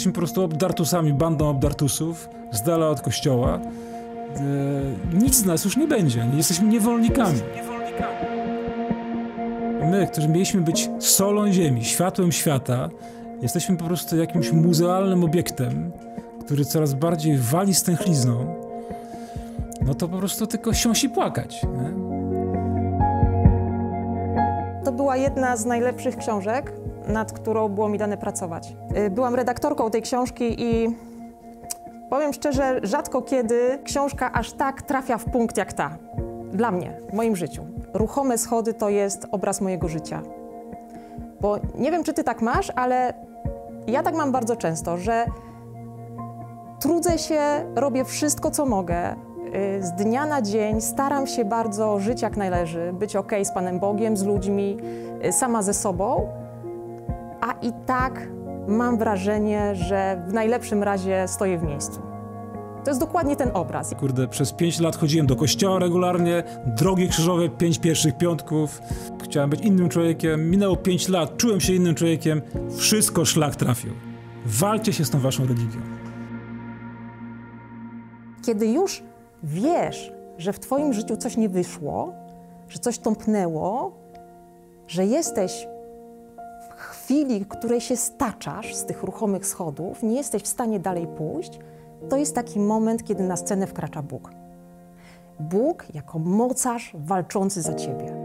jesteśmy po prostu obdartusami, bandą obdartusów, z dala od kościoła. E, nic z nas już nie będzie, jesteśmy niewolnikami. My, którzy mieliśmy być solą ziemi, światłem świata, jesteśmy po prostu jakimś muzealnym obiektem, który coraz bardziej wali stęchlizną, no to po prostu tylko siąść i płakać. Nie? To była jedna z najlepszych książek, nad którą było mi dane pracować. Y, byłam redaktorką tej książki i powiem szczerze, rzadko kiedy książka aż tak trafia w punkt jak ta. Dla mnie, w moim życiu. Ruchome schody to jest obraz mojego życia. Bo nie wiem, czy ty tak masz, ale ja tak mam bardzo często, że trudzę się, robię wszystko, co mogę. Y, z dnia na dzień staram się bardzo żyć jak należy, być ok z Panem Bogiem, z ludźmi, y, sama ze sobą, a i tak mam wrażenie, że w najlepszym razie stoję w miejscu. To jest dokładnie ten obraz. Kurde, przez pięć lat chodziłem do kościoła regularnie, drogi krzyżowe, pięć pierwszych piątków. Chciałem być innym człowiekiem. Minęło pięć lat, czułem się innym człowiekiem. Wszystko szlak trafił. Walcie się z tą waszą religią. Kiedy już wiesz, że w twoim życiu coś nie wyszło, że coś tąpnęło, że jesteś w chwili, której się staczasz z tych ruchomych schodów, nie jesteś w stanie dalej pójść, to jest taki moment, kiedy na scenę wkracza Bóg. Bóg jako mocarz walczący za ciebie.